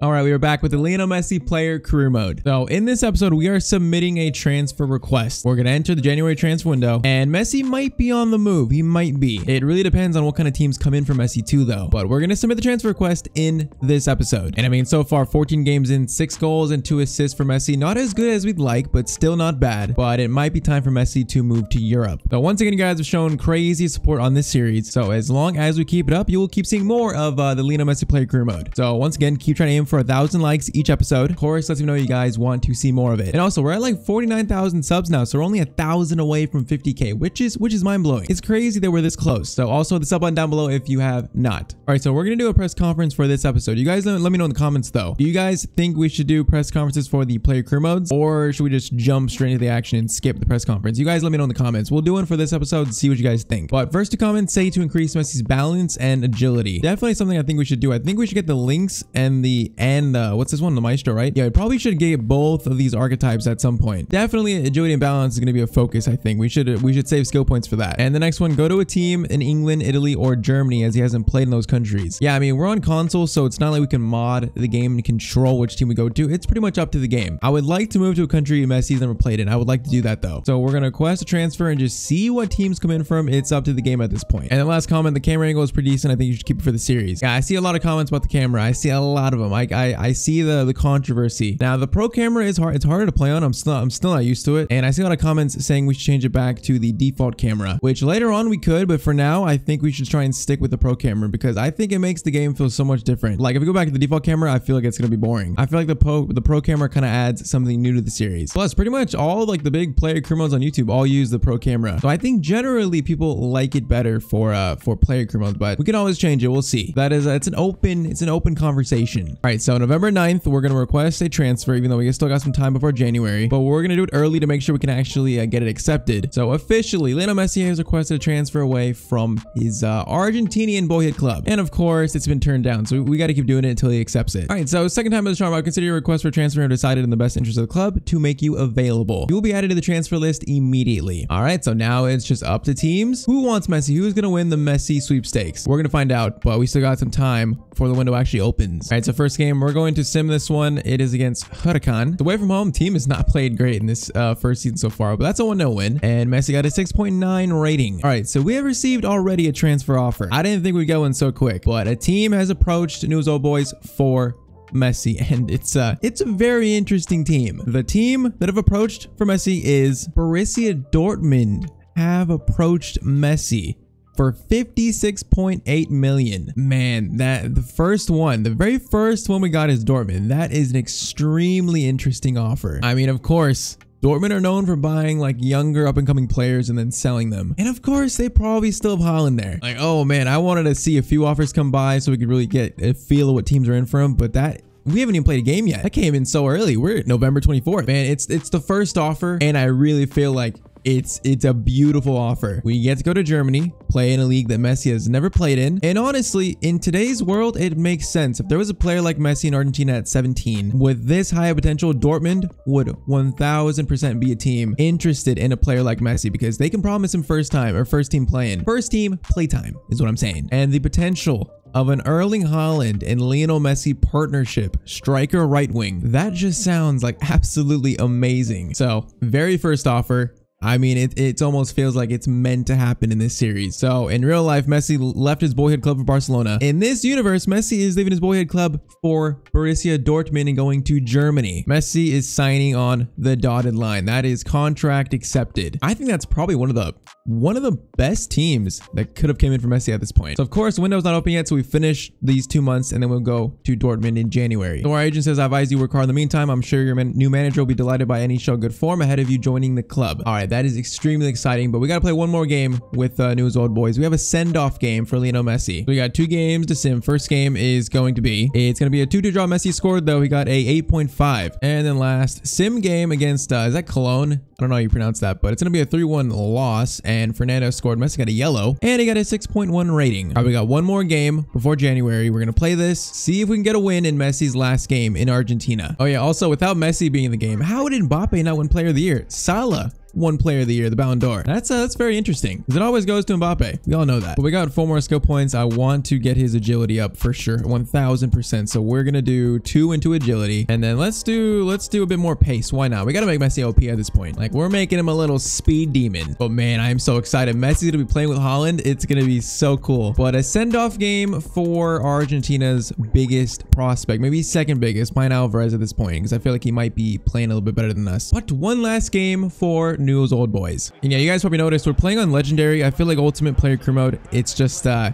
All right, we are back with the Lionel Messi player career mode. So in this episode, we are submitting a transfer request. We're going to enter the January transfer window and Messi might be on the move. He might be. It really depends on what kind of teams come in for Messi too though. But we're going to submit the transfer request in this episode. And I mean, so far 14 games in, six goals and two assists for Messi. Not as good as we'd like, but still not bad. But it might be time for Messi to move to Europe. But once again, you guys have shown crazy support on this series. So as long as we keep it up, you will keep seeing more of uh, the Lionel Messi player career mode. So once again, keep trying to aim for a thousand likes each episode. Of course, lets me know you guys want to see more of it. And also, we're at like 49,000 subs now, so we're only a thousand away from 50k, which is which is mind blowing. It's crazy that we're this close. So also the sub button down below if you have not. All right, so we're gonna do a press conference for this episode. You guys let me know in the comments though. Do you guys think we should do press conferences for the player career modes, or should we just jump straight into the action and skip the press conference? You guys let me know in the comments. We'll do one for this episode. And see what you guys think. But first to comment, say to increase Messi's balance and agility. Definitely something I think we should do. I think we should get the Lynx and the and uh, what's this one, the Maestro, right? Yeah, we probably should get both of these archetypes at some point. Definitely agility and balance is going to be a focus, I think. We should we should save skill points for that. And the next one, go to a team in England, Italy, or Germany as he hasn't played in those countries. Yeah, I mean, we're on console, so it's not like we can mod the game and control which team we go to. It's pretty much up to the game. I would like to move to a country Messi's never played in. I would like to do that though. So we're going to request a transfer and just see what teams come in from. It's up to the game at this point. And the last comment, the camera angle is pretty decent. I think you should keep it for the series. Yeah, I see a lot of comments about the camera. I see a lot of them. I, I, I see the, the controversy. Now the pro camera is hard. It's harder to play on. I'm still I'm still not used to it. And I see a lot of comments saying we should change it back to the default camera, which later on we could, but for now I think we should try and stick with the pro camera because I think it makes the game feel so much different. Like if we go back to the default camera, I feel like it's gonna be boring. I feel like the pro the pro camera kind of adds something new to the series. Plus, pretty much all like the big player career modes on YouTube all use the pro camera. So I think generally people like it better for uh for player career modes, but we can always change it. We'll see. That is uh, it's an open it's an open conversation. All right, so November 9th, we're gonna request a transfer, even though we still got some time before January, but we're gonna do it early to make sure we can actually uh, get it accepted. So officially, Lionel Messi has requested a transfer away from his uh, Argentinian boyhood club. And of course, it's been turned down. So we got to keep doing it until he accepts it. All right. So second time in the charm, I consider your request for transfer and decided in the best interest of the club to make you available. You will be added to the transfer list immediately. All right. So now it's just up to teams. Who wants Messi? Who's going to win the Messi sweepstakes? We're going to find out, but we still got some time before the window actually opens. All right. So first game, we're going to sim this one. It is against Huracan. The away from home team has not played great in this uh, first season so far, but that's a 1-0 win. And Messi got a 6.9 rating. All right. So we have received already a transfer offer. I didn't think we'd go in so quick, but a team has approached Newell's Old Boys for Messi and it's a it's a very interesting team. The team that have approached for Messi is Borussia Dortmund have approached Messi for 56.8 million. Man, that the first one, the very first one we got is Dortmund. That is an extremely interesting offer. I mean, of course, Dortmund are known for buying like younger up and coming players and then selling them. And of course, they probably still have Haaland there. Like, oh man, I wanted to see a few offers come by so we could really get a feel of what teams are in for them. But that we haven't even played a game yet. That came in so early. We're November 24th. Man, it's it's the first offer and I really feel like it's it's a beautiful offer. We get to go to Germany, play in a league that Messi has never played in. And honestly, in today's world, it makes sense. If there was a player like Messi in Argentina at 17 with this high potential, Dortmund would 1000% be a team interested in a player like Messi because they can promise him first time or first team playing. First team playtime is what I'm saying. And the potential of an Erling Haaland and Lionel Messi partnership, striker right wing. That just sounds like absolutely amazing. So, very first offer, I mean, it, it almost feels like it's meant to happen in this series. So in real life, Messi left his boyhood club for Barcelona. In this universe, Messi is leaving his boyhood club for Borussia Dortmund and going to Germany. Messi is signing on the dotted line. That is contract accepted. I think that's probably one of the one of the best teams that could have came in for Messi at this point. So of course, window's not open yet, so we finish these two months and then we'll go to Dortmund in January. So our agent says, I advise you work hard in the meantime. I'm sure your man new manager will be delighted by any show good form ahead of you joining the club. All right, that is extremely exciting, but we got to play one more game with uh, Newell's Old Boys. We have a send-off game for Lionel Messi. We got two games to sim. First game is going to be, it's going to be a 2-2 draw. Messi scored though. He got a 8.5. And then last sim game against, uh, is that Cologne? I don't know how you pronounce that, but it's going to be a 3-1 loss. And Fernando scored. Messi got a yellow and he got a 6.1 rating. All right, we got one more game before January. We're going to play this, see if we can get a win in Messi's last game in Argentina. Oh yeah, also without Messi being in the game, how did Mbappe not win player of the year? Salah won player of the year, the Ballon d'Or. That's uh, that's very interesting it always goes to Mbappe. We all know that. But we got four more skill points. I want to get his agility up for sure, 1000%. So we're gonna do two into agility, and then let's do let's do a bit more pace. Why not? We gotta make Messi OP at this point. Like we're making him a little speed demon. But man, I am so excited. Messi's gonna be playing with Haaland. It's gonna be so cool. But a send-off game for Argentina's biggest prospect, maybe second biggest, Pine Alvarez at this point, because I feel like he might be playing a little bit better than us. But one last game for Newell's Old Boys. And yeah, you guys probably noticed we're playing on Legendary. I feel like Ultimate Player Career Mode, it's just, uh,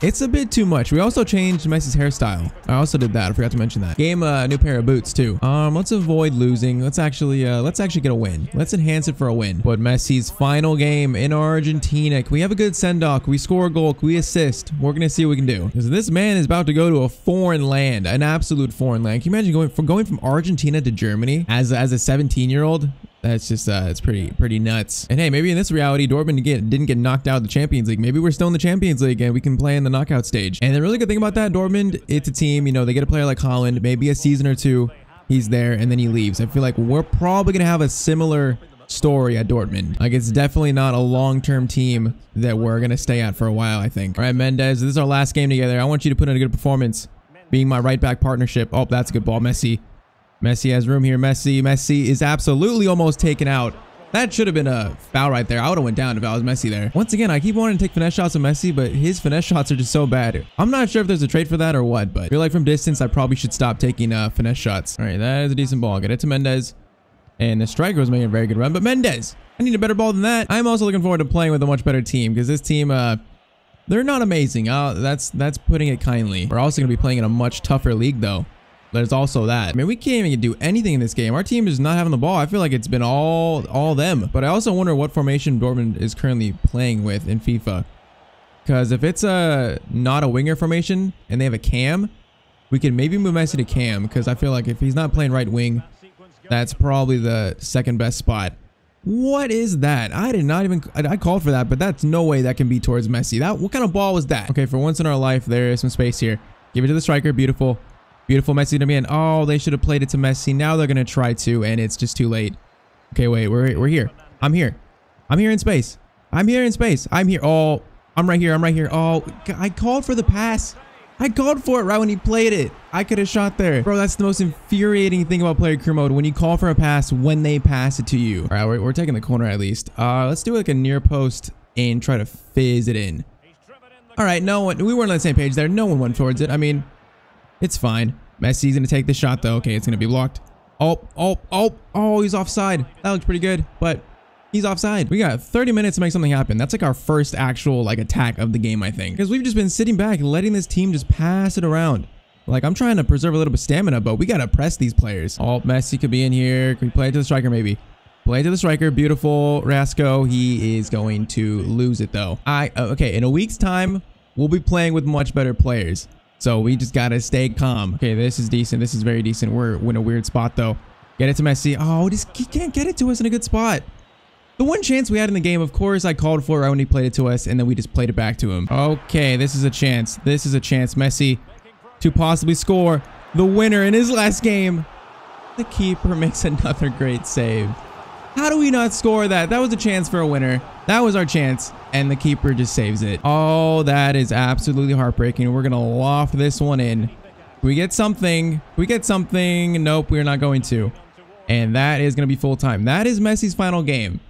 it's a bit too much. We also changed Messi's hairstyle. I also did that. I forgot to mention that. Game a uh, new pair of boots too. Um, let's avoid losing. Let's actually uh, let's actually get a win. Let's enhance it for a win. But Messi's final game in Argentina. Can we have a good send off? Can we score a goal? Can we assist? We're gonna see what we can do. Because this man is about to go to a foreign land, an absolute foreign land. Can you imagine going from going from Argentina to Germany as as a 17 year old? That's just uh it's pretty pretty nuts. And hey, maybe in this reality, Dortmund get, didn't get knocked out of the Champions League. Maybe we're still in the Champions League and we can play in the knockout stage. And the really good thing about that, Dortmund, it's a team, you know, they get a player like Haaland, maybe a season or two, he's there and then he leaves. I feel like we're probably gonna have a similar story at Dortmund. Like it's definitely not a long-term team that we're gonna stay at for a while, I think. All right, Mendes, this is our last game together. I want you to put in a good performance. Being my right back partnership. Oh, that's a good ball, Messi. Messi has room here. Messi, Messi is absolutely almost taken out. That should have been a foul right there. I would have went down if I was Messi there. Once again, I keep wanting to take finesse shots of Messi, but his finesse shots are just so bad. I'm not sure if there's a trade for that or what, but I feel like from distance, I probably should stop taking uh, finesse shots. All right, that is a decent ball. Get it to Mendez. And the striker was making a very good run, but Mendez, I need a better ball than that. I'm also looking forward to playing with a much better team because this team, uh, they're not amazing. Uh, that's that's putting it kindly. We're also going to be playing in a much tougher league, though. There's also that. I mean, we can't even do anything in this game. Our team is not having the ball. I feel like it's been all all them. But I also wonder what formation Dortmund is currently playing with in FIFA. Because if it's a not a winger formation and they have a cam, we can maybe move Messi to cam. Because I feel like if he's not playing right wing, that's probably the second best spot. What is that? I did not even, I, I, called for that, but that's no way that can be towards Messi. That, what kind of ball was that? Okay, for once in our life, there is some space here. Give it to the striker, beautiful. Beautiful Messi to me. And oh, they should have played it to Messi. Now they're going to try to, and it's just too late. Okay, wait, we're, we're here. I'm here. I'm here in space. I'm here in space. I'm here. Oh, I'm right here. I'm right here. Oh, I called for the pass. I called for it right when he played it. I could have shot there. Bro, that's the most infuriating thing about player career mode. When you call for a pass when they pass it to you. All right, we're, we're taking the corner at least. Uh, let's do like a near post and try to fizz it in. All right, no one, we weren't on the same page there. No one went towards it. I mean, it's fine. Messi's going to take the shot, though. Okay, it's going to be blocked. Oh, oh, oh, oh, he's offside. That looks pretty good, but he's offside. We got 30 minutes to make something happen. That's like our first actual like attack of the game, I think. Because we've just been sitting back letting this team just pass it around. Like, I'm trying to preserve a little bit of stamina, but we got to press these players. Oh, Messi could be in here. Can we play it to the striker, maybe? Play to the striker. Beautiful. Rasco. He is going to lose it, though. I uh, Okay, in a week's time, we'll be playing with much better players. So we just got to stay calm. Okay, this is decent. This is very decent. We're, in a weird spot, though. Get it to Messi. Oh, just, he can't get it to us in a good spot. The one chance we had in the game, of course, I called for right when he played it to us, and then we just played it back to him. Okay, this is a chance. This is a chance. Messi to possibly score the winner in his last game. The keeper makes another great save. How do we not score that? That was a chance for a winner. That was our chance. And the keeper just saves it. Oh, that is absolutely heartbreaking. We're going to loft this one in. We get something. We get something. Nope, we're not going to. And that is going to be full time. That is Messi's final game.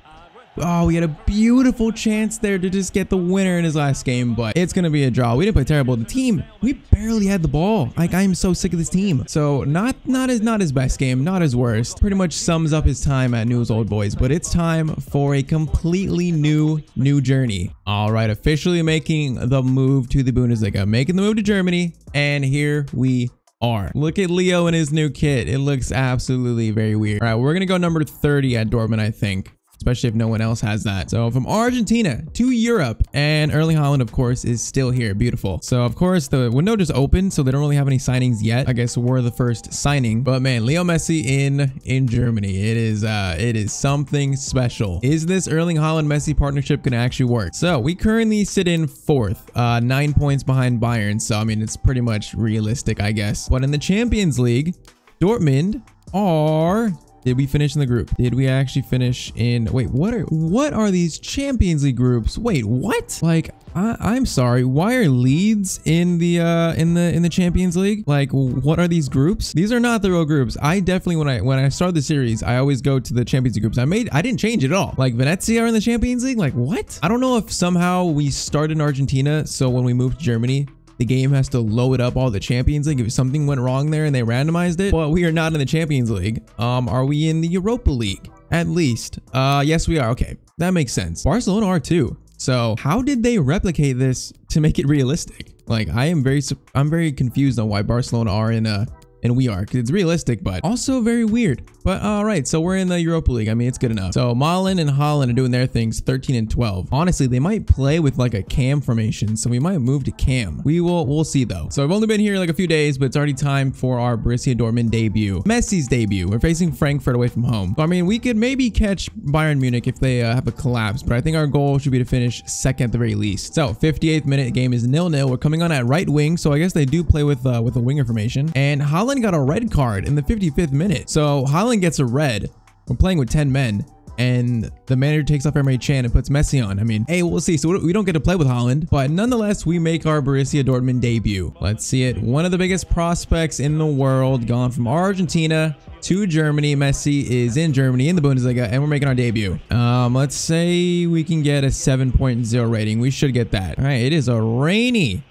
Oh, we had a beautiful chance there to just get the winner in his last game, but it's going to be a draw. We didn't play terrible. The team, we barely had the ball. Like, I am so sick of this team. So, not not his, not his best game, not his worst. Pretty much sums up his time at Newell's Old Boys, but it's time for a completely new, new journey. All right, officially making the move to the Bundesliga, making the move to Germany, and here we are. Look at Leo and his new kit. It looks absolutely very weird. All right, we're going to go number 30 at Dortmund, I think especially if no one else has that. So from Argentina to Europe and Erling Haaland, of course, is still here. Beautiful. So of course the window just opened, so they don't really have any signings yet. I guess we're the first signing, but man, Leo Messi in, in Germany. It is, uh, it is something special. Is this Erling Haaland Messi partnership going to actually work? So we currently sit in fourth, uh, nine points behind Bayern. So I mean, it's pretty much realistic, I guess. But in the Champions League, Dortmund are Did we finish in the group? Did we actually finish in? Wait, what are what are these Champions League groups? Wait, what? Like, I, I'm sorry. Why are Leeds in the uh in the in the Champions League? Like, what are these groups? These are not the real groups. I definitely when I when I start the series, I always go to the Champions League groups. I made I didn't change it at all. Like Venezia are in the Champions League. Like what? I don't know if somehow we started in Argentina, so when we moved to Germany, the game has to load up all the Champions League if something went wrong there and they randomized it. But we are not in the Champions League. Um, are we in the Europa League? At least. Uh, yes, we are. Okay, that makes sense. Barcelona are too. So how did they replicate this to make it realistic? Like I am very, I'm very confused on why Barcelona are in a and we are because it's realistic, but also very weird. But all right, so we're in the Europa League. I mean, it's good enough. So Malen and Haaland are doing their things, 13 and 12. Honestly, they might play with like a cam formation, so we might move to cam. We will, we'll see though. So I've only been here like a few days, but it's already time for our Borussia Dortmund debut. Messi's debut. We're facing Frankfurt away from home. So, I mean, we could maybe catch Bayern Munich if they uh, have a collapse, but I think our goal should be to finish second at the very least. So 58th minute game is nil-nil. We're coming on at right wing, so I guess they do play with uh, with a winger formation. And Haaland got a red card in the 55th minute. So Gets a red. We're playing with 10 men and the manager takes off Emre Can and puts Messi on. I mean, hey, we'll see. So we don't get to play with Haaland, but nonetheless, we make our Borussia Dortmund debut. Let's see it. One of the biggest prospects in the world, gone from Argentina to Germany. Messi is in Germany in the Bundesliga, and we're making our debut. Um, let's say we can get a 7.0 rating. We should get that. All right, it is a rainy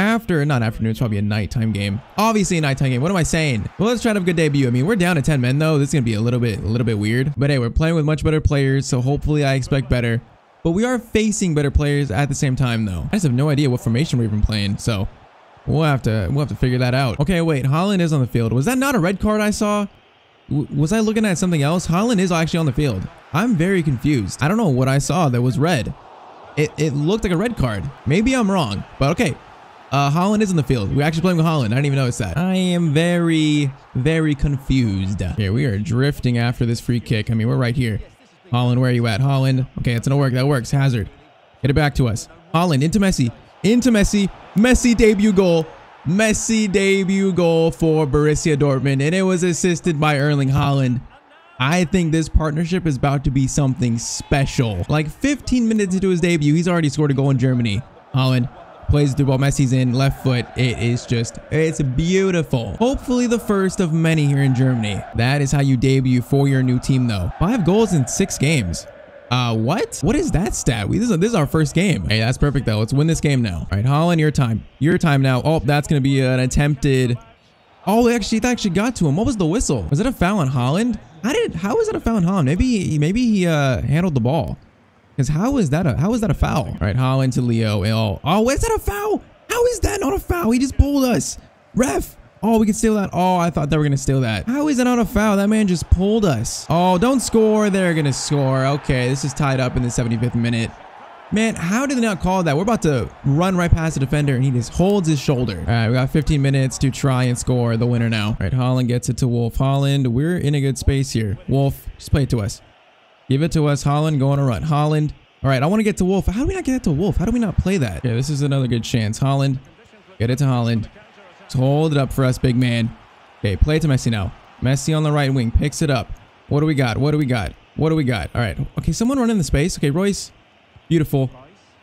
after, not afternoon, it's probably a nighttime game. Obviously a nighttime game. What am I saying? Well, let's try to have a good debut. I mean, we're down to 10 men though. This is going to be a little bit, a little bit weird. But hey, we're playing with much better players. So hopefully I expect better. But we are facing better players at the same time though. I just have no idea what formation we're even playing. So we'll have to, we'll have to figure that out. Okay, wait, Haaland is on the field. Was that not a red card I saw? W was I looking at something else? Haaland is actually on the field. I'm very confused. I don't know what I saw that was red. It, it looked like a red card. Maybe I'm wrong, but okay. Uh, Haaland is in the field. We're actually playing with Haaland. I didn't even notice that. I am very, very confused. Here, we are drifting after this free kick. I mean, we're right here. Haaland, where are you at? Haaland. Okay, it's gonna work. That works. Hazard. Get it back to us. Haaland into Messi. Into Messi. Messi debut goal. Messi debut goal for Borussia Dortmund. And it was assisted by Erling Haaland. I think this partnership is about to be something special. Like 15 minutes into his debut, he's already scored a goal in Germany. Haaland plays the ball. Messi's in left foot. It is just, it's beautiful. Hopefully the first of many here in Germany. That is how you debut for your new team though. Five goals in six games. Uh, what? What is that stat? We, this, is, this is our first game. Hey, that's perfect though. Let's win this game now. All right, Haaland, your time. Your time now. Oh, that's going to be an attempted... Oh, actually, that actually got to him. What was the whistle? Was it a foul on Haaland? How did, how was it a foul on Haaland? Maybe, maybe he, uh, handled the ball. Because how is that a how is that a foul? All right, Haaland to Leo. Oh, oh, is that a foul? How is that not a foul? He just pulled us. Ref. Oh, we can steal that. Oh, I thought they were going to steal that. How is it not a foul? That man just pulled us. Oh, don't score. They're going to score. Okay, this is tied up in the 75th minute. Man, how did they not call that? We're about to run right past the defender and he just holds his shoulder. All right, we got 15 minutes to try and score the winner now. All right, Haaland gets it to Wolf. Haaland, we're in a good space here. Wolf, just play it to us. Give it to us. Haaland. go on a run. Haaland. All right, I want to get to Wolf. How do we not get that to Wolf? How do we not play that? Yeah, this is another good chance. Haaland. Get it to Haaland. Just hold it up for us, big man. Okay, play it to Messi now. Messi on the right wing. Picks it up. What do we got? What do we got? What do we got? All right. Okay, someone run in the space. Okay, Reus. Beautiful.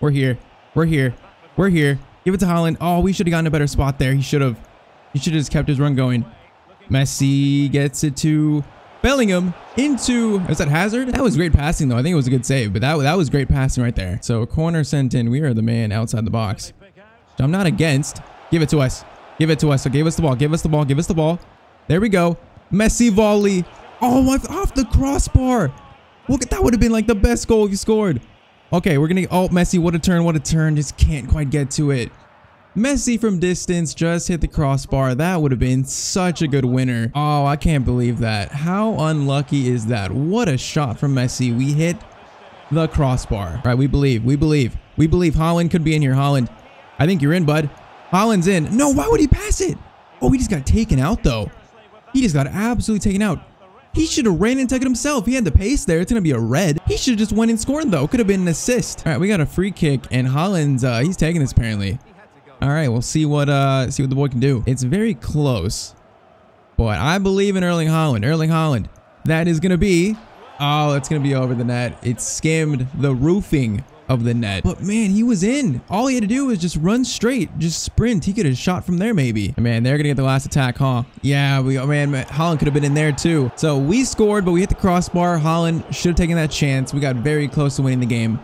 We're here. We're here. We're here. Give it to Haaland. Oh, we should have gotten a better spot there. He should have. He should have just kept his run going. Messi gets it to Bellingham into, is that Hazard? That was great passing though. I think it was a good save, but that, that was great passing right there. So corner sent in. We are the man outside the box. I'm not against. Give it to us. Give it to us. So give us the ball. Give us the ball. Give us the ball. There we go. Messi volley. Oh, off the crossbar. Look, at that would have been like the best goal you scored. Okay, we're going to, oh, Messi, what a turn, what a turn. Just can't quite get to it. Messi from distance just hit the crossbar. That would have been such a good winner. Oh, I can't believe that. How unlucky is that? What a shot from Messi. We hit the crossbar. All right, we believe. We believe. We believe Haaland could be in here. Haaland, I think you're in, bud. Haaland's in. No, why would he pass it? Oh, he just got taken out, though. He just got absolutely taken out. He should have ran and took it himself. He had the pace there. It's going to be a red. He should have just went and scored, though. Could have been an assist. All right, we got a free kick, and Haaland's, uh, he's taking this, apparently. All right, we'll see what uh see what the boy can do. It's very close. But I believe in Erling Haaland. Erling Haaland, That is to be, oh, it's going to be over the net. It skimmed the roofing of the net. But man, he was in. All he had to do was just run straight, just sprint. He could have shot from there maybe. Man, they're gonna get the last attack, huh? Yeah, we, man, man Haaland could have been in there too. So we scored, but we hit the crossbar. Haaland should have taken that chance. We got very close to winning the game.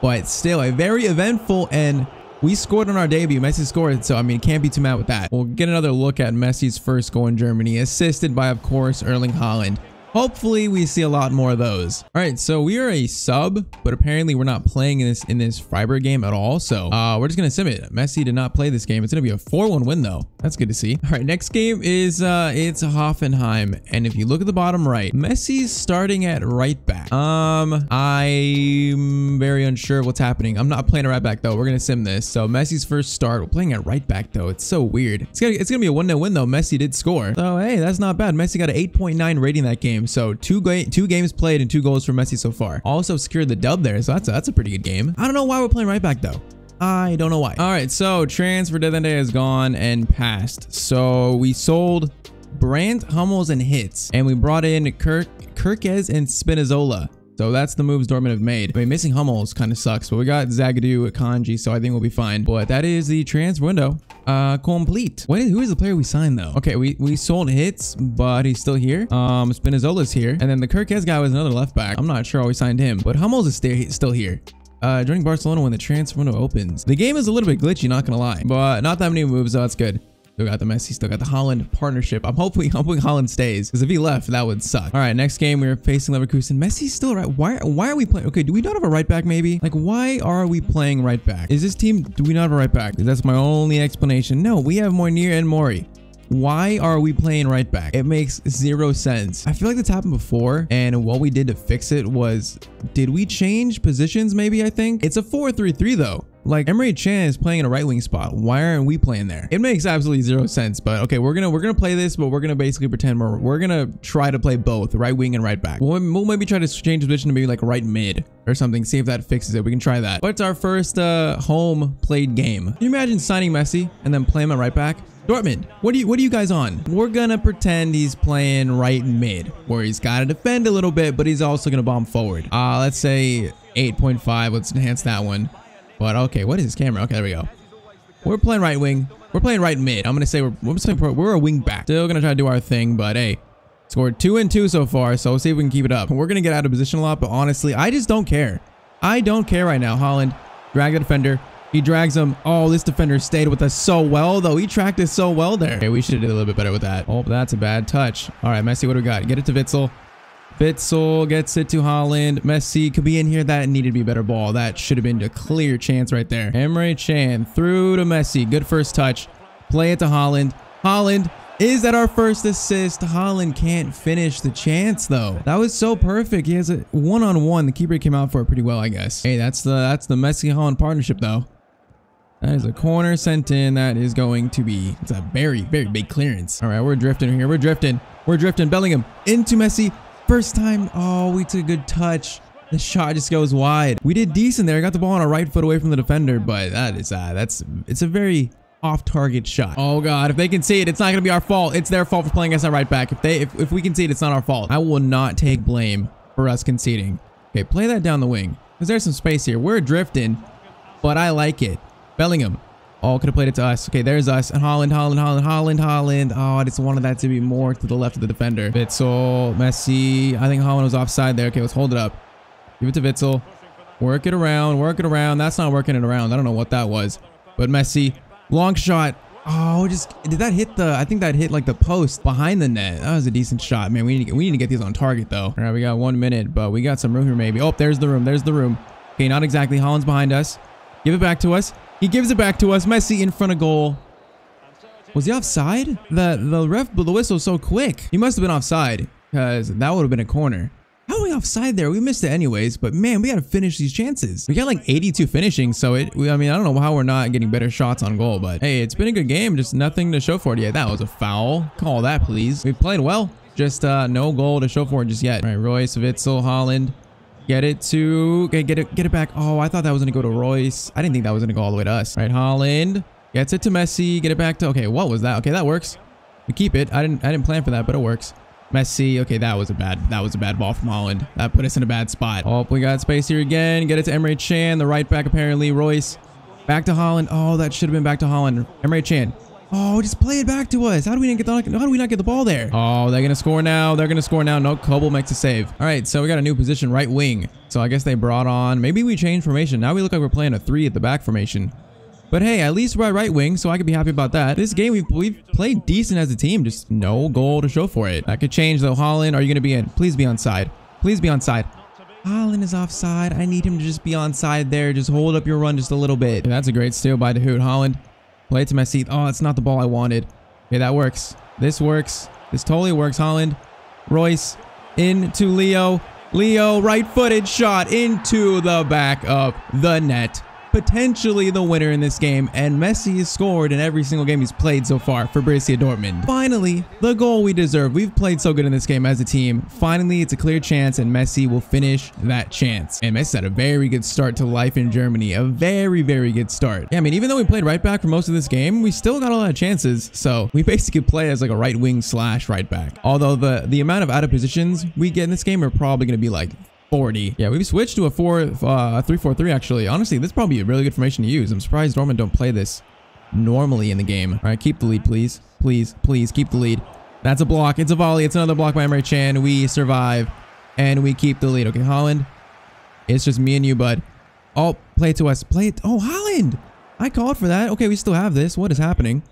But still, a very eventful and we scored on our debut. Messi scored, so I mean, can't be too mad with that. We'll get another look at Messi's first goal in Germany, assisted by, of course, Erling Haaland. Hopefully we see a lot more of those. All right, so we are a sub, but apparently we're not playing in this in this Freiburg game at all. So uh, we're just gonna sim it. Messi did not play this game. It's gonna be a 4-1 win though. That's good to see. All right, next game is uh, it's Hoffenheim, and if you look at the bottom right, Messi's starting at right back. Um, I'm very unsure what's happening. I'm not playing a right back though. We're gonna sim this. So Messi's first start. We're playing at right back though. It's so weird. It's gonna it's gonna be a 1-0 win though. Messi did score. So hey, that's not bad. Messi got an 8.9 rating that game game. So two ga two games played and two goals for Messi so far. Also secured the dub there. So that's a, that's a pretty good game. I don't know why we're playing right back though. I don't know why. All right, so transfer deadline day has gone and passed. So we sold Brandt, Hummels, and Hitz, and we brought in Kirk, Kerkez and Spinazzola. So that's the moves Dortmund have made. I mean, missing Hummels kind of sucks, but we got Zagadou, Kanji, so I think we'll be fine. But that is the transfer window. Uh complete. What is who is the player we signed though? Okay we we sold Hitz, but he's still here. Um spinazzola's here. And then the Kerkez guy was another left back. I'm not sure how we signed him but hummels is still here. Uh joining barcelona when the transfer window opens. The game is a little bit glitchy not gonna lie but not that many moves so that's good Still got the Messi, still got the Haaland partnership. I'm hoping, hoping Haaland stays because if he left, that would suck. All right, next game we are facing Leverkusen. Messi's still right. Why? Why are we playing? Okay, do we not have a right back? Maybe. Like, why are we playing right back? Is this team? Do we not have a right back? That's my only explanation. No, we have Meunier and Morey. Why are we playing right back? It makes zero sense. I feel like this happened before and what we did to fix it was, did we change positions maybe I think? It's a 4-3-3 though. Like Emre Can is playing in a right wing spot. Why aren't we playing there? It makes absolutely zero sense. But okay, we're gonna we're gonna play this, but we're gonna basically pretend we're we're gonna try to play both right wing and right back. We'll, we'll maybe try to change position to maybe like right mid or something. See if that fixes it. We can try that. But it's our first uh, home played game. Can you imagine signing Messi and then playing him at right back? Dortmund, what are you what are you guys on? We're gonna pretend he's playing right mid, where he's gotta defend a little bit, but he's also gonna bomb forward. Uh, let's say 8.5. Let's enhance that one. But okay, what is his camera? Okay, there we go. We're playing right wing. We're playing right mid. I'm gonna say we're we're, we're a wing back. Still gonna try to do our thing, but hey, scored two and two so far. So we'll see if we can keep it up. We're gonna get out of position a lot, but honestly, I just don't care. I don't care right now. Haaland, drag the defender. He drags him. Oh, this defender stayed with us so well, though. He tracked us so well there. Okay, we should have did a little bit better with that. Oh, that's a bad touch. All right, Messi, what do we got? Get it to Witsel. Witsel gets it to Haaland. Messi could be in here. That needed to be a better ball. That should have been a clear chance right there. Emre Can through to Messi. Good first touch. Play it to Haaland. Haaland is that our first assist? Haaland can't finish the chance though. That was so perfect. He has a one-on-one. -on -one. The keeper came out for it pretty well, I guess. Hey, that's the that's the Messi Haaland partnership though. That is a corner sent in. That is going to be, it's a very, very big clearance. All right, we're drifting here. We're drifting. We're drifting. Bellingham into Messi. First time. Oh, we took a good touch. The shot just goes wide. We did decent there. I got the ball on our right foot away from the defender, but that is, uh, that's, it's a very off-target shot. Oh God, if they can see it, it's not gonna be our fault. It's their fault for playing us at right back. If they, if, if we can see it, it's not our fault. I will not take blame for us conceding. Okay, play that down the wing. Because there's some space here. We're drifting, but I like it. Bellingham. Oh, could have played it to us. Okay, there's us. And Haaland, Haaland, Haaland, Haaland, Haaland. Oh, I just wanted that to be more to the left of the defender. Witsel, Messi. I think Haaland was offside there. Okay, let's hold it up. Give it to Witsel. Work it around. Work it around. That's not working it around. I don't know what that was. But Messi. Long shot. Oh, just did that hit the? I think that hit like the post behind the net. That was a decent shot, man. We need to get, we need to get these on target though. All right, we got one minute, but we got some room here maybe. Oh, there's the room. There's the room. Okay, not exactly. Haaland's behind us. Give it back to us. He gives it back to us. Messi in front of goal. Was he offside? The the ref blew the whistle so quick. He must have been offside because that would have been a corner. How are we offside there? We missed it anyways, but man, we got to finish these chances. We got like 82 finishing, so it, we, I mean, I don't know how we're not getting better shots on goal, but hey, it's been a good game. Just nothing to show for it yet. That was a foul. Call that, please. We played well. Just uh, no goal to show for it just yet. All right, Reus, Witsel, Haaland. Get it to okay, get it get it back. Oh, I thought that was gonna go to Reus. I didn't think that was gonna go all the way to us. All right, Haaland. gets it to Messi. Get it back to okay. What was that? Okay, that works. We keep it. I didn't I didn't plan for that, but it works. Messi. Okay, that was a bad that was a bad ball from Haaland. That put us in a bad spot. Oh, we got space here again. Get it to Emre Can, the right back apparently. Reus. Back to Haaland. Oh, that should have been back to Haaland. Emre Can. Oh, just play it back to us. How do we not get the how do we not get the ball there? Oh, they're gonna score now. They're gonna score now. No, Kobel makes a save. All right, so we got a new position, right wing. So I guess they brought on. Maybe we change formation. Now we look like we're playing a three at the back formation. But hey, at least we're at right wing, so I could be happy about that. This game, we've, we've played decent as a team, just no goal to show for it. That could change though. Haaland, are you going to be in? Please be on side. Please be on side. Haaland is offside. I need him to just be on side there. Just hold up your run just a little bit. That's a great steal by Dahoud. Haaland, play it to Messi. Oh, it's not the ball I wanted. Okay, that works. This works. This totally works. Haaland, Reus, into Leo. Leo, right-footed shot into the back of the net potentially the winner in this game, and Messi has scored in every single game he's played so far for Borussia Dortmund. Finally, the goal we deserve. We've played so good in this game as a team. Finally, it's a clear chance, and Messi will finish that chance. And Messi had a very good start to life in Germany. A very, very good start. Yeah, I mean, even though we played right back for most of this game, we still got a lot of chances. So we basically play as like a right wing slash right back. Although the, the amount of out of positions we get in this game are probably going to be like 40. Yeah, we've switched to a 4, uh, 3-4-3 actually. Honestly, this is probably a really good formation to use. I'm surprised Dortmund don't play this normally in the game. All right, keep the lead, please. Please, please, keep the lead. That's a block. It's a volley. It's another block by Emre Can. We survive, and we keep the lead. Okay, Haaland, It's just me and you, bud. Oh, play to us. Play it. Oh, Haaland! I called for that. Okay, we still have this. What is happening?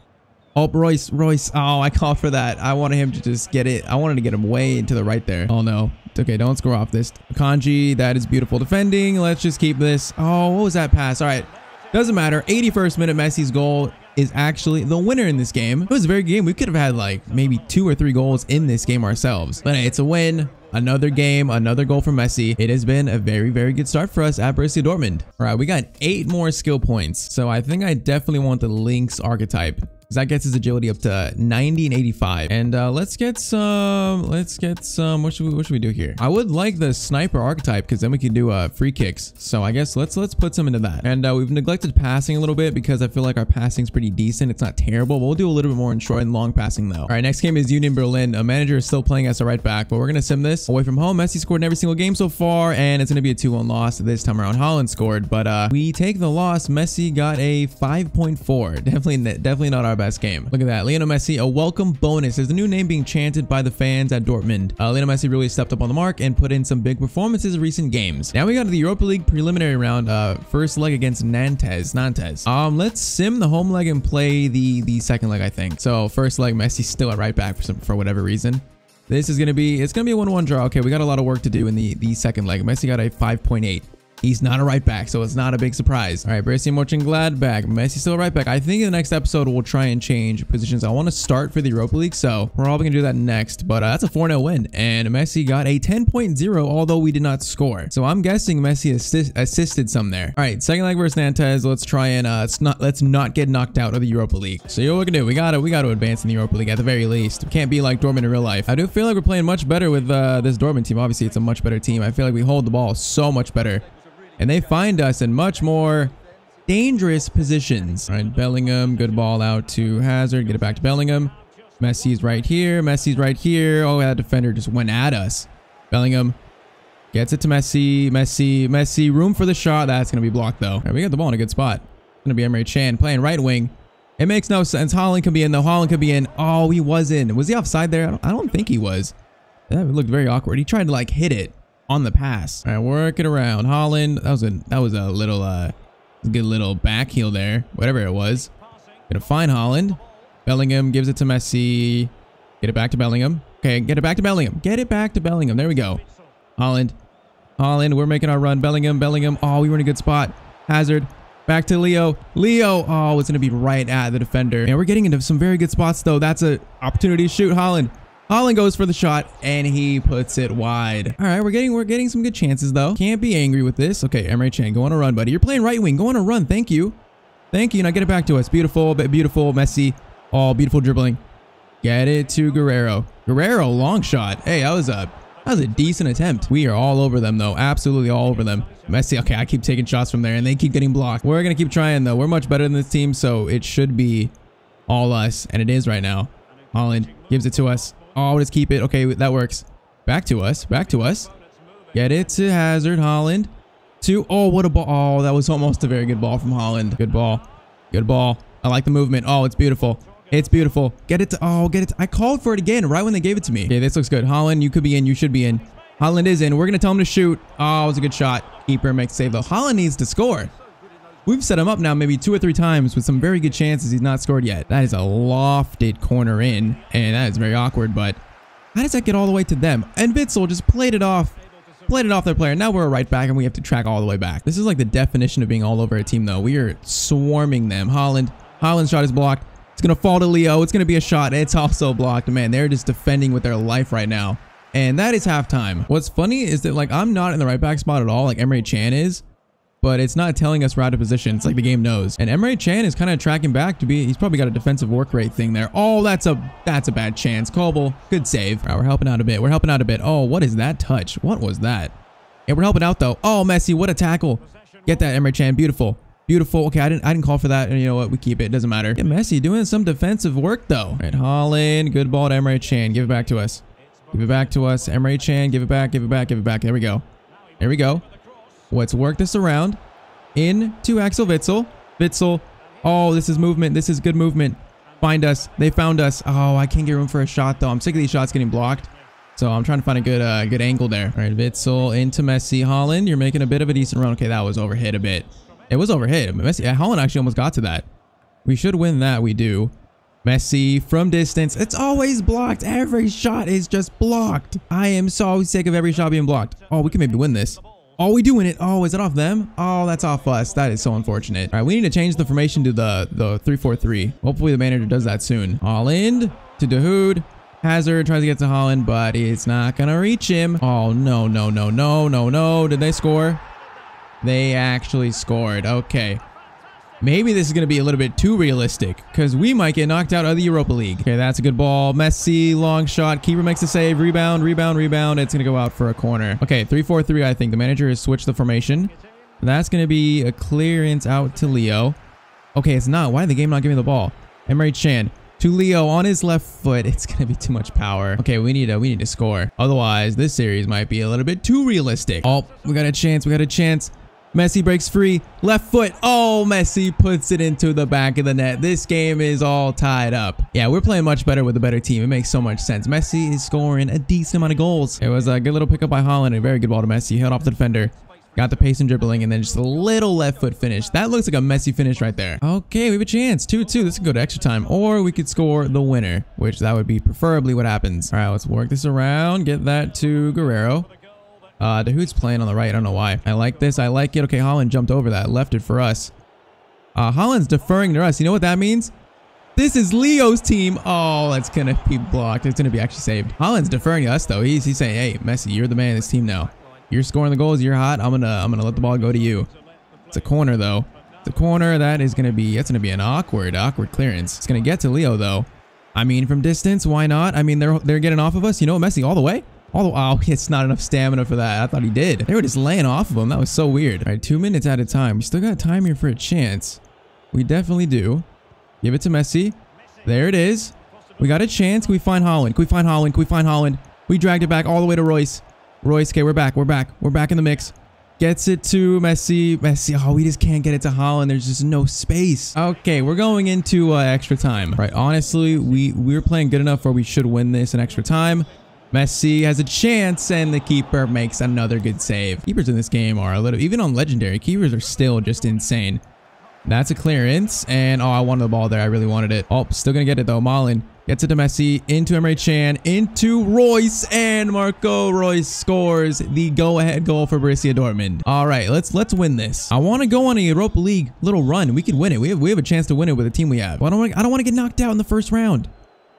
Oh, Reus, Reus. Oh, I called for that. I wanted him to just get it. I wanted to get him way into the right there. Oh, no. Okay, don't score off this. Kanji, that is beautiful defending. Let's just keep this. Oh, what was that pass? All right. Doesn't matter. 81st minute Messi's goal is actually the winner in this game. It was a very good game. We could have had like maybe two or three goals in this game ourselves. But hey, it's a win. Another game, another goal for Messi. It has been a very, very good start for us at Borussia Dortmund. All right, we got eight more skill points. So I think I definitely want the Lynx archetype that gets his agility up to 90 and 85. And uh, let's get some, let's get some, what should we, what should we do here? I would like the sniper archetype because then we can do uh, free kicks. So I guess let's, let's put some into that. And uh, we've neglected passing a little bit because I feel like our passing is pretty decent. It's not terrible, but we'll do a little bit more in short and long passing though. All right, next game is Union Berlin. A manager is still playing as a right back, but we're going to sim this away from home. Messi scored in every single game so far, and it's going to be a 2-1 loss this time around. Haaland scored, but uh, we take the loss. Messi got a 5.4. Definitely, definitely not our best game. Look at that. Lionel Messi, a welcome bonus. There's a new name being chanted by the fans at Dortmund. Uh, Lionel Messi really stepped up on the mark and put in some big performances in recent games. Now we got to the Europa League preliminary round, uh, first leg against Nantes. Nantes. Um, let's sim the home leg and play the the second leg, I think. So first leg, Messi still at right back for some for whatever reason. This is gonna be it's gonna be a one-one draw. Okay, we got a lot of work to do in the the second leg. Messi got a 5.8. He's not a right back, so it's not a big surprise. All right, Borussia Mönchengladbach. Messi still a right back. I think in the next episode, we'll try and change positions. I want to start for the Europa League, so we're probably going to do that next. But uh, that's a 4-0 win, and Messi got a 10.0, although we did not score. So I'm guessing Messi assist assisted some there. All right, second leg versus Nantes. Let's try and uh, let's not let's not get knocked out of the Europa League. So you know what can do? We gotta we gotta advance in the Europa League at the very least. We can't be like Dortmund in real life. I do feel like we're playing much better with uh, this Dortmund team. Obviously, it's a much better team. I feel like we hold the ball so much better and they find us in much more dangerous positions. All right, Bellingham, good ball out to Hazard, get it back to Bellingham. Messi's right here, Messi's right here. Oh, that defender just went at us. Bellingham gets it to Messi, Messi, Messi, room for the shot. That's going to be blocked though. Right, we got the ball in a good spot. It's Going to be Emre Can playing right wing. It makes no sense. Haaland could be in though. Haaland could be in. Oh, he was in. Was he offside there? I don't, I don't think he was. That looked very awkward. He tried to like hit it on the pass. All right, work it around. Haaland, that was a that was a little uh good little back heel there, whatever it was. Gonna find Haaland. Bellingham gives it to Messi. Get it back to Bellingham. Okay, get it back to Bellingham. Get it back to Bellingham. There we go. Haaland. Haaland, we're making our run. Bellingham, Bellingham. Oh, we were in a good spot. Hazard. Back to Leo. Leo. Oh, it's going to be right at the defender. And we're getting into some very good spots, though. That's a opportunity to shoot. Haaland. Haaland goes for the shot and he puts it wide. All right, we're getting we're getting some good chances though. Can't be angry with this. Okay, Emre Can, go on a run, buddy. You're playing right wing. Go on a run. Thank you. Thank you. Now get it back to us. Beautiful, beautiful, Messi. Oh, beautiful dribbling. Get it to Guerreiro. Guerreiro, long shot. Hey, that was a that was a decent attempt. We are all over them though. Absolutely all over them. Messi, okay, I keep taking shots from there and they keep getting blocked. We're to keep trying though. We're much better than this team, so it should be all us. And it is right now. Haaland gives it to us. Oh, just keep it. Okay, that works. Back to us. Back to us. Get it to Hazard. Haaland. To, oh, what a ball. Oh, that was almost a very good ball from Haaland. Good ball. Good ball. I like the movement. Oh, it's beautiful. It's beautiful. Get it to, oh, get it. To, I called for it again right when they gave it to me. Okay, this looks good. Haaland, you could be in. You should be in. Haaland is in. We're going to tell him to shoot. Oh, it was a good shot. Keeper makes save though. Haaland needs to score. We've set him up now maybe two or three times with some very good chances he's not scored yet. That is a lofted corner in, and that is very awkward, but how does that get all the way to them? And Witsel just played it off. Played it off their player. Now we're right back and we have to track all the way back. This is like the definition of being all over a team though. We are swarming them. Haaland, Haaland's shot is blocked. It's going to fall to Leo. It's going to be a shot. It's also blocked. Man, they're just defending with their life right now. And that is halftime. What's funny is that like I'm not in the right back spot at all like Emre Can is but it's not telling us we're out of position. It's like the game knows. And Emre Can is kind of tracking back to be, he's probably got a defensive work rate thing there. Oh, that's a, that's a bad chance. Kobel, good save. We're helping out a bit. We're helping out a bit. Oh, what is that touch? What was that? Yeah, we're helping out though. Oh, Messi, what a tackle. Get that, Emre Can. Beautiful. Beautiful. Okay, I didn't I didn't call for that. And you know what? We keep it. Doesn't matter. Get Messi doing some defensive work though. All right, Haaland. Good ball to Emre Can. Give it back to us. Give it back to us. Emre Can. Give it back. Give it back. Give it back. There we go. There we go. Let's work this around in to Axel Witsel. Witsel. Oh, this is movement. This is good movement. Find us. They found us. Oh, I can't get room for a shot, though. I'm sick of these shots getting blocked. So I'm trying to find a good uh, good angle there. All right, Witsel into Messi. Haaland, you're making a bit of a decent run. Okay, that was overhit a bit. It was overhit. Messi, yeah, Haaland actually almost got to that. We should win that. We do. Messi from distance. It's always blocked. Every shot is just blocked. I am so sick of every shot being blocked. Oh, we can maybe win this. Oh, we doing it. Oh, is it off them? Oh, that's off us. That is so unfortunate. All right, we need to change the formation to the the 3-4-3. Hopefully the manager does that soon. Haaland to Dahoud. Hazard tries to get to Haaland, but it's not going to reach him. Oh, no, no, no, no, no, no. Did they score? They actually scored. Okay. Maybe this is going to be a little bit too realistic because we might get knocked out of the Europa League. Okay, that's a good ball. Messi, long shot. Keeper makes a save. Rebound, rebound, rebound. It's going to go out for a corner. Okay, 3-4-3, I think. The manager has switched the formation. That's going to be a clearance out to Leo. Okay, it's not. Why did the game not give me the ball? Emre Can to Leo on his left foot. It's going to be too much power. Okay, we need to, we need to score. Otherwise, this series might be a little bit too realistic. Oh, we got a chance. We got a chance. Messi breaks free. Left foot. Oh, Messi puts it into the back of the net. This game is all tied up. Yeah, we're playing much better with a better team. It makes so much sense. Messi is scoring a decent amount of goals. It was a good little pickup by Haaland. A very good ball to Messi. Held off the defender. Got the pace and dribbling, and then just a little left foot finish. That looks like a messy finish right there. Okay, we have a chance. 2-2. This could go to extra time, or we could score the winner, which that would be preferably what happens. All right, let's work this around. Get that to Guerreiro. Uh, Dahoud's playing on the right. I don't know why. I like this. I like it. Okay, Haaland jumped over that. Left it for us. Uh, Haaland's deferring to us. You know what that means? This is Leo's team. Oh, that's going to be blocked. It's going to be actually saved. Haaland's deferring to us, though. He's, he's saying, hey, Messi, you're the man of this team now. You're scoring the goals. You're hot. I'm going to I'm gonna let the ball go to you. It's a corner, though. It's a corner. That is going to be, that's going to be an awkward, awkward clearance. It's going to get to Leo, though. I mean, from distance, why not? I mean, they're, they're getting off of us. You know Messi, all the way? Oh, wow, it's not enough stamina for that. I thought he did. They were just laying off of him. That was so weird. All right, two minutes at a time. We still got time here for a chance. We definitely do. Give it to Messi. There it is. We got a chance. Can we find Haaland? Can we find Haaland? Can we find Haaland? We dragged it back all the way to Reus. Reus, okay, we're back. We're back. We're back in the mix. Gets it to Messi. Messi, oh, we just can't get it to Haaland. There's just no space. Okay, we're going into uh, extra time. Right, honestly, we, we're playing good enough where we should win this in extra time. Messi has a chance and the keeper makes another good save. Keepers in this game are a little, even on legendary, keepers are still just insane. That's a clearance and oh, I wanted the ball there. I really wanted it. Oh, still gonna get it though. Malen gets it to Messi, into Emre Can, into Reus, and Marco Reus scores the go-ahead goal for Borussia Dortmund. All right, let's let's win this. I want to go on a Europa League little run. We can win it. We have we have a chance to win it with the team we have. I don't want I don't want to get knocked out in the first round.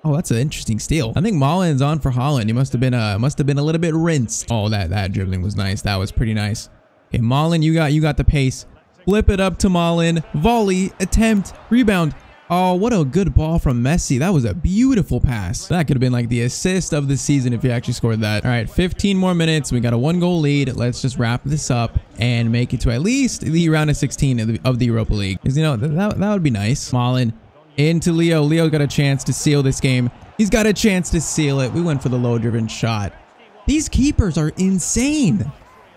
Oh, that's an interesting steal. I think Malen's on for Haaland. He must have been uh must have been a little bit rinsed. Oh, that that dribbling was nice. That was pretty nice. Okay, Malen, you got you got the pace. Flip it up to Malen. Volley, attempt, rebound. Oh, what a good ball from Messi. That was a beautiful pass. That could have been like the assist of the season if he actually scored that. All right, 15 more minutes. We got a one goal lead. Let's just wrap this up and make it to at least the round of 16 of the, of the Europa League. Because, you know, that, that would be nice. Malen into Leo. Leo got a chance to seal this game. He's got a chance to seal it. We went for the low driven shot. These keepers are insane.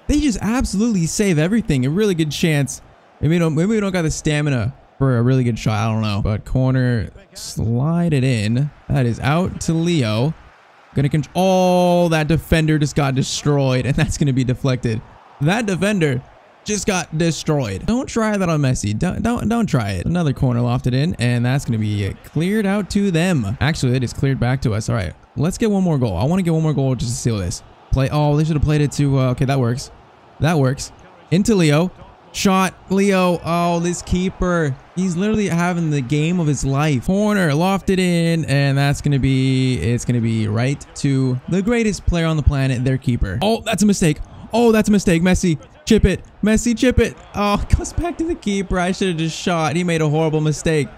They just absolutely save everything. A really good chance. Maybe we don't, maybe we don't got the stamina for a really good shot. I don't know. But corner, slide it in. That is out to Leo. Gonna control. Oh, that defender just got destroyed, and that's gonna be deflected. That defender just got destroyed. Don't try that on Messi. Don't don't don't try it. Another corner lofted in, and that's gonna be cleared out to them. Actually, it is cleared back to us. All right, let's get one more goal. I want to get one more goal just to seal this. Play. Oh, they should have played it to. Uh, okay, that works. That works. Into Leo. Shot. Leo. Oh, this keeper. He's literally having the game of his life. Corner, lofted in, and that's going to be, it's going to be right to the greatest player on the planet, their keeper. Oh, that's a mistake. Oh, that's a mistake. Messi, chip it. Messi, chip it. Oh, goes back to the keeper. I should have just shot. He made a horrible mistake.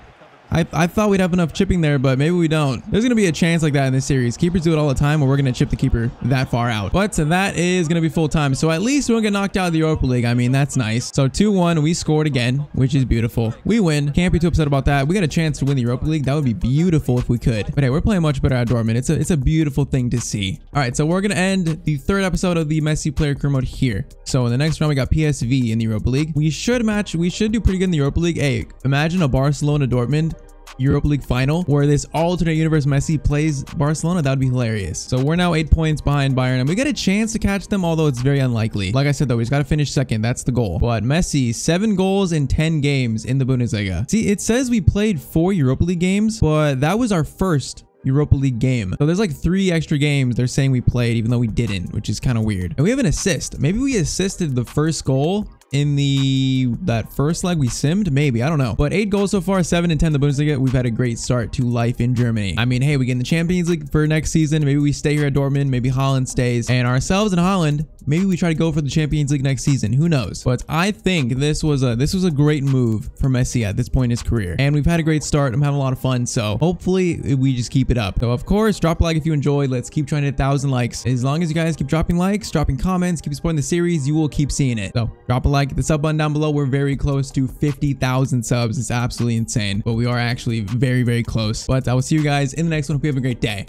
I, I thought we'd have enough chipping there, but maybe we don't. There's going to be a chance like that in this series. Keepers do it all the time, where we're going to chip the keeper that far out. But that is going to be full time. So at least we won't get knocked out of the Europa League. I mean, that's nice. So 2-1, we scored again, which is beautiful. We win. Can't be too upset about that. We got a chance to win the Europa League. That would be beautiful if we could. But hey, we're playing much better at Dortmund. It's a, it's a beautiful thing to see. All right, so we're going to end the third episode of the Messi player career mode here. So in the next round, we got PSV in the Europa League. We should match, we should do pretty good in the Europa League. Hey, imagine a Barcelona Dortmund Europa League final where this alternate universe Messi plays Barcelona. That would be hilarious. So we're now eight points behind Bayern and we get a chance to catch them, although it's very unlikely. Like I said, though, we just got to finish second. That's the goal. But Messi, seven goals in 10 games in the Bundesliga. See, it says we played four Europa League games, but that was our first Europa League game. So there's like three extra games they're saying we played even though we didn't, which is kind of weird. And we have an assist. Maybe we assisted the first goal in the that first leg we simmed? Maybe i don't know. But eight goals so far seven and ten the bundesliga. We've had a great start to life in germany. I mean hey we get in the champions league for next season. Maybe we stay here at dortmund. Maybe Haaland stays. And ourselves in Haaland maybe we try to go for the champions league next season. Who knows? But i think this was a this was a great move for messi at this point in his career. And we've had a great start. I'm having a lot of fun. So hopefully we just keep it up. So of course drop a like if you enjoyed. Let's keep trying to hit thousand likes. As long as you guys keep dropping likes dropping comments keep supporting the series you will keep seeing it. So drop a like the sub button down below we're very close to 50,000 subs. It's absolutely insane. But we are actually very very close. But i will see you guys in the next one. Hope you have a great day